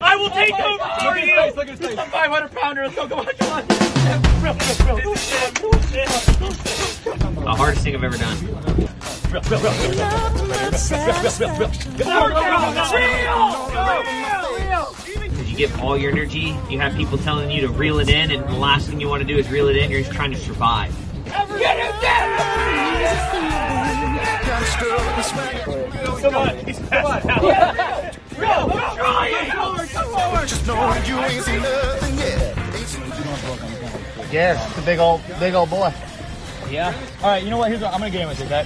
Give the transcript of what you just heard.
I will take over for at his you. face, look at his This is face. a 500 pounder. Let's go. Come on, come on. The hardest thing I've ever done. Because you give all your energy, you have people telling you to reel it in, and the last thing you want to do is reel it in. You're just trying to survive. Come on. He's passed out. Just know you ain't seen nothing yet. Yeah, it's a big old, big old boy. Yeah. All right. You know what? Here's what I'm gonna get in with it. Okay.